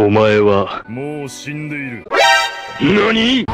お前は、もう死んでいる。何？